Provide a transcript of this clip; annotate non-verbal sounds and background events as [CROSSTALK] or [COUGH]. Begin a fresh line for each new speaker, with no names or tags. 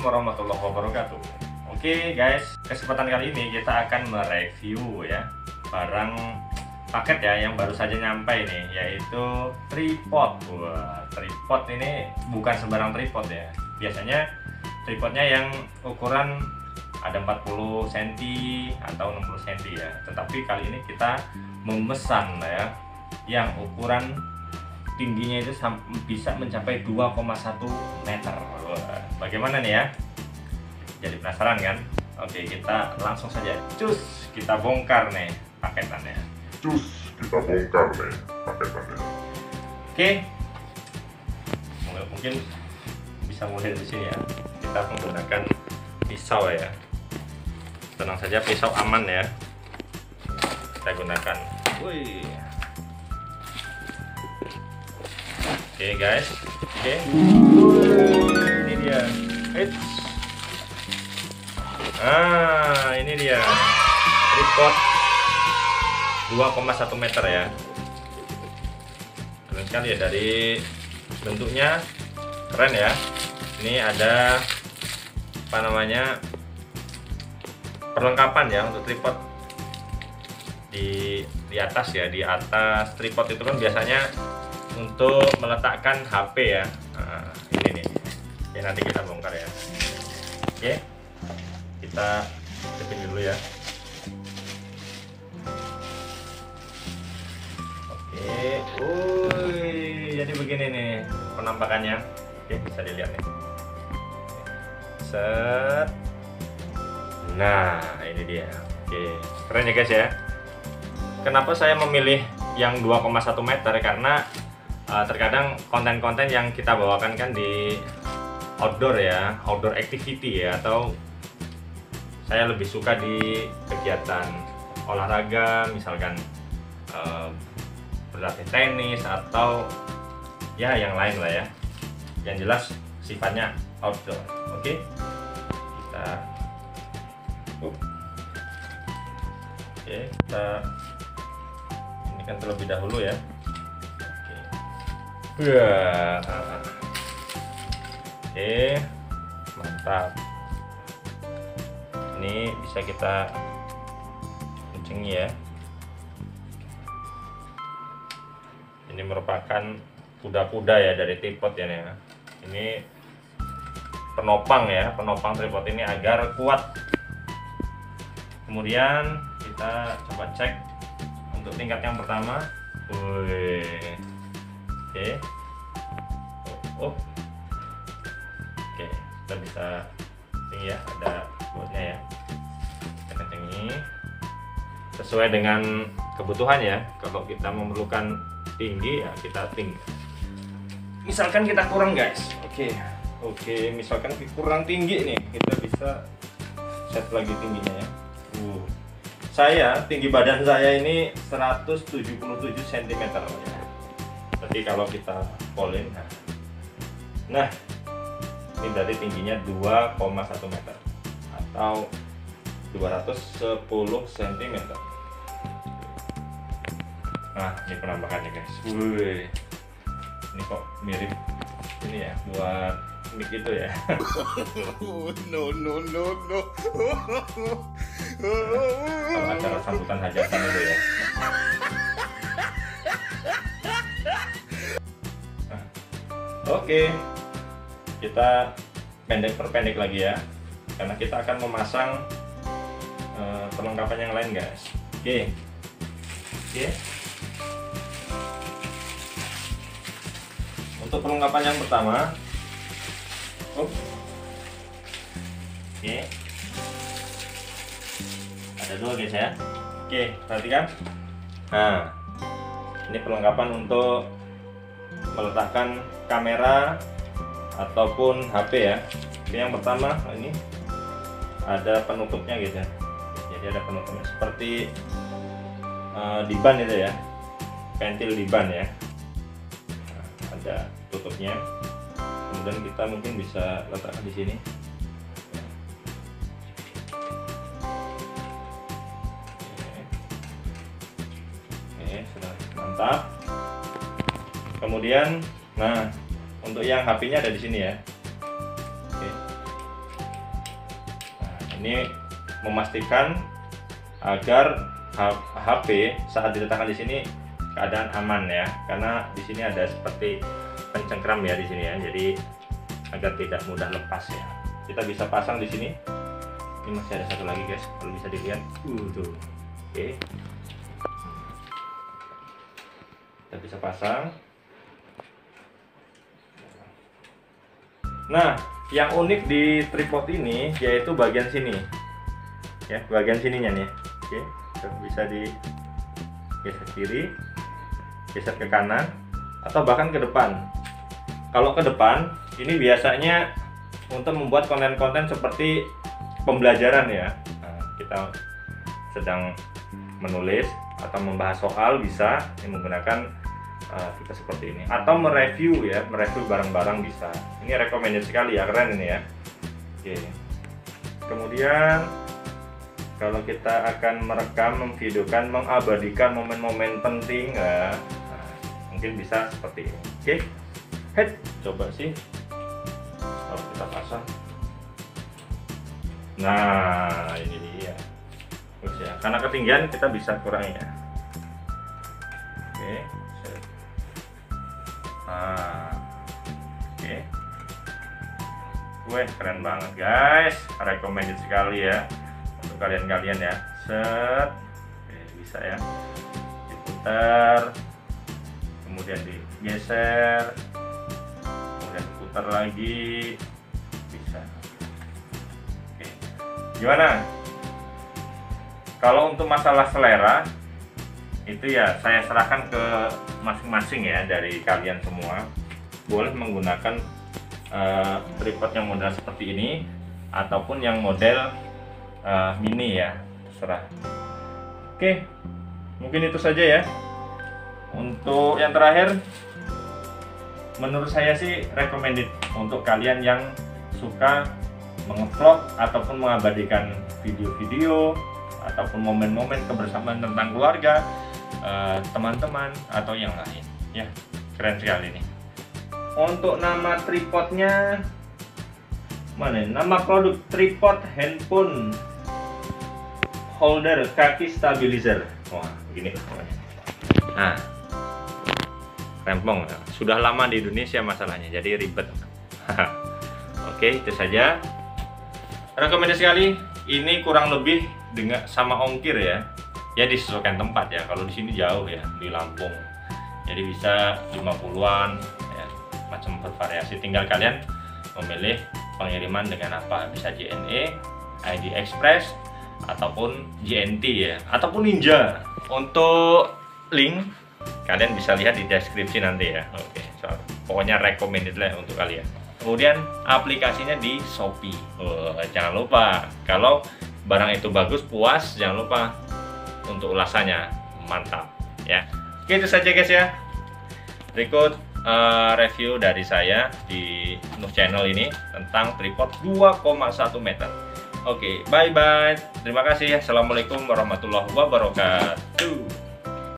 warahmatullahi wabarakatuh. Oke guys, kesempatan kali ini kita akan mereview ya barang paket ya yang baru saja nyampe ini yaitu tripod. Wah, tripod ini bukan sembarang tripod ya. Biasanya tripodnya yang ukuran ada 40 cm atau 60 cm ya. Tetapi kali ini kita memesan ya yang ukuran tingginya itu bisa mencapai 2,1 meter. Wah, bagaimana nih ya? Jadi penasaran kan? Oke, kita langsung saja cus kita bongkar nih paketannya.
Cus, kita bongkar nih paketannya.
Oke. Mungkin bisa mulai dari sini ya. Kita menggunakan pisau ya. Tenang saja pisau aman ya. Kita gunakan. Wih. Oke guys. Oke. Ini dia. Eits. Ah, ini dia. Tripod 2,1 meter ya. Keren sekali ya dari bentuknya keren ya. Ini ada apa namanya? perlengkapan ya untuk tripod di di atas ya di atas tripod itu kan biasanya untuk meletakkan HP ya ya nanti kita bongkar ya. Oke. Kita setting dulu ya. Oke. Uy, jadi begini nih penampakannya. Oke bisa dilihat nih. Set. Nah ini dia. Oke. Keren ya guys ya. Kenapa saya memilih yang 2,1 meter? Karena uh, terkadang konten-konten yang kita bawakan kan di outdoor ya outdoor activity ya atau saya lebih suka di kegiatan olahraga misalkan uh, berlatih tenis atau ya yang lain lah ya yang jelas sifatnya outdoor oke okay? kita uh. oke okay, kita ini kan terlebih dahulu ya Ya. Oke. Mantap. Ini bisa kita kencengi ya. Ini merupakan kuda-kuda ya dari tripod ya nih. Ini penopang ya, penopang tripod ini agar kuat. Kemudian kita coba cek untuk tingkat yang pertama. Oke oh, oh. Kita bisa ini ya ada buatnya ya. Kita kencengi sesuai dengan kebutuhan ya. Kalau kita memerlukan tinggi ya kita tinggi. Misalkan kita kurang guys. Oke. Oke misalkan kurang tinggi nih kita bisa set lagi tingginya ya. Uh. saya tinggi badan saya ini 177 cm ya nanti kalau kita polin nah, nah ini dari tingginya 2,1 meter atau 210 cm nah ini penampakannya guys. Wih. ini kok mirip ini ya buat mic itu ya. [LAUGHS]
No no no no.
Kalau acara sambutan hajatan itu ya. Oke, kita pendek perpendek lagi ya, karena kita akan memasang uh, perlengkapan yang lain guys. Oke, oke. Untuk perlengkapan yang pertama, oke, ada dua guys ya. Oke, perhatikan. Nah, ini perlengkapan untuk meletakkan kamera ataupun HP ya. Ini yang pertama ini ada penutupnya gitu ya. Jadi ada penutupnya. Seperti uh, di ban itu ya. Pentil di ban ya. Nah, ada tutupnya. Kemudian kita mungkin bisa letakkan di sini. Oke sudah mantap. Kemudian nah untuk yang HP nya ada di sini ya. Oke. ini memastikan agar HP saat diletakkan di sini keadaan aman ya. Karena di sini ada seperti pencengkram ya di sini ya. Jadi agar tidak mudah lepas ya. Kita bisa pasang di sini. Ini masih ada satu lagi guys. Kalau bisa dilihat. Uh tuh. Oke. Kita bisa pasang nah yang unik di tripod ini yaitu bagian sini. Ya bagian sininya nih. Oke bisa di geser kiri geser ke kanan atau bahkan ke depan. Kalau ke depan ini biasanya untuk membuat konten-konten seperti pembelajaran ya. Nah, kita sedang menulis atau membahas soal bisa menggunakan uh, kita seperti ini. Atau mereview ya mereview barang-barang bisa. Ini recommended sekali ya keren ini ya. Oke. Kemudian kalau kita akan merekam memvideokan mengabadikan momen-momen penting ya nah, mungkin bisa seperti ini. Oke. Head. Coba sih. Kalau kita pasang. Nah ini dia. Terus ya karena ketinggian kita bisa kurangi ya. Oke. set. Oke. Wih, keren banget guys. Recommended sekali ya. Untuk kalian-kalian ya. Set. Oke, bisa ya. Diputar. Kemudian digeser. Kemudian diputar lagi. Bisa. Oke. Gimana? Kalau untuk masalah selera itu ya saya serahkan ke masing-masing ya dari kalian semua boleh menggunakan eh, tripod yang model seperti ini ataupun yang model eh, mini ya terserah. Oke mungkin itu saja ya. Untuk yang terakhir menurut saya sih recommended untuk kalian yang suka mengevlog ataupun mengabadikan video-video ataupun momen-momen kebersamaan tentang keluarga eh, teman-teman atau yang lain. Ya keren sekali nih. Untuk nama tripodnya mana ini? nama produk tripod handphone holder kaki stabilizer. Wah begini. Nah rempong. Sudah lama di Indonesia masalahnya jadi ribet. [LAUGHS] Oke itu saja. Rekomendasi sekali ini kurang lebih dengan sama ongkir ya ya disesuaikan tempat ya. Kalau di sini jauh ya di Lampung. Jadi bisa 50-an ya macam bervariasi. Tinggal kalian memilih pengiriman dengan apa. Bisa JNE ID Express ataupun JNT ya. Ataupun Ninja. Untuk link kalian bisa lihat di deskripsi nanti ya. Oke so, pokoknya recommended lah untuk kalian. Kemudian aplikasinya di Shopee. Oh, jangan lupa. Kalau barang itu bagus puas jangan lupa untuk ulasannya. Mantap ya. Oke itu saja guys ya. Berikut eh, review dari saya di Nuh channel ini tentang tripod 2,1 meter. Oke bye bye terima kasih. Assalamualaikum warahmatullahi wabarakatuh